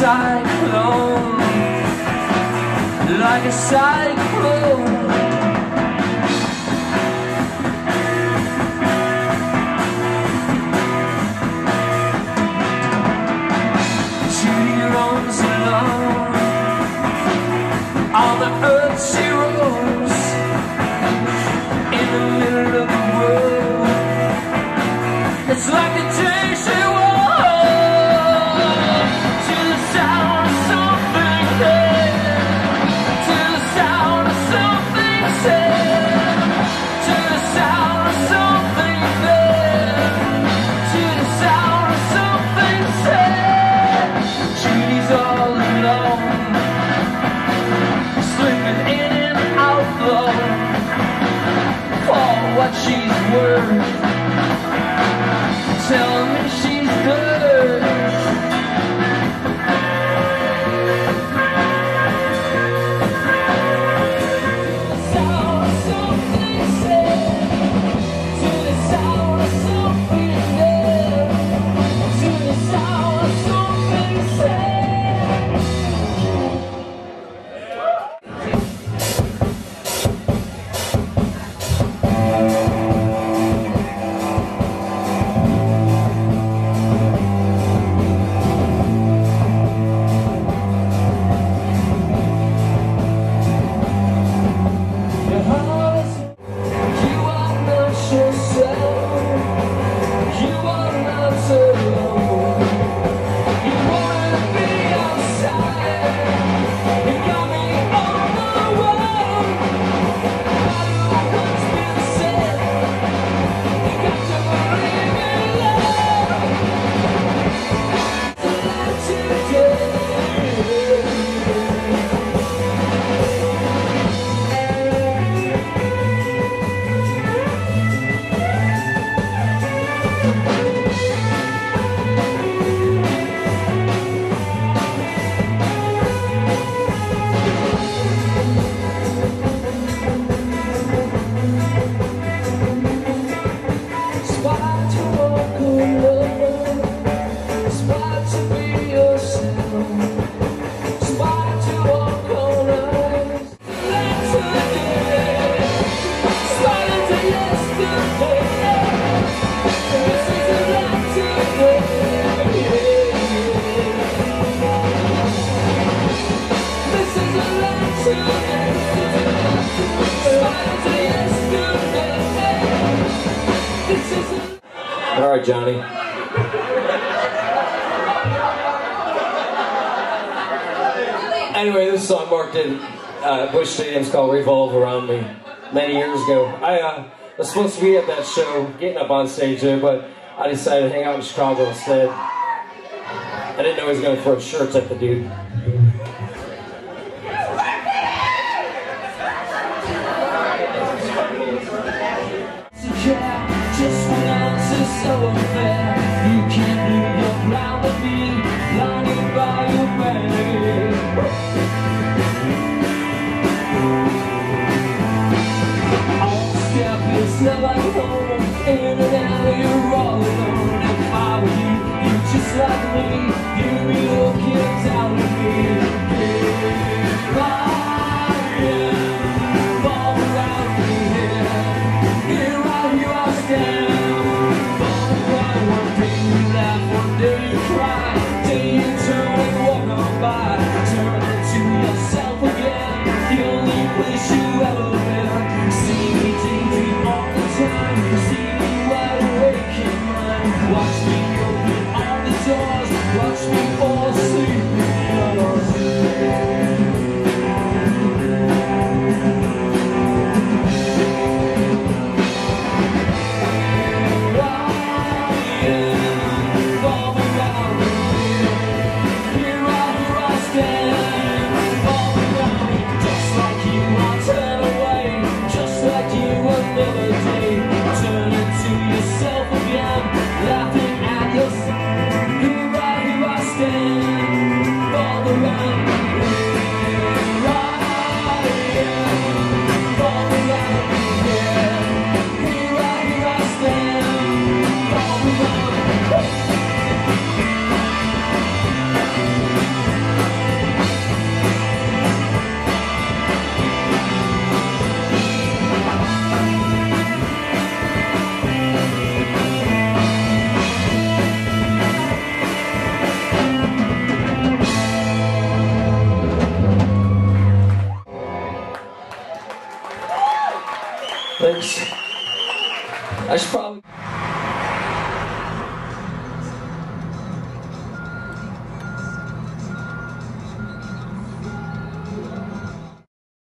cyclone Like a cyclone. She roams alone. On the earth she roams In the middle of the world. It's like a tension these words. Johnny? anyway, this song marked in uh, Bush Stadium's called Revolve Around Me many years ago. I uh, was supposed to be at that show, getting up on stage there, but I decided to hang out in Chicago instead. I didn't know he was going to throw shirts at the dude. Thanks. I should.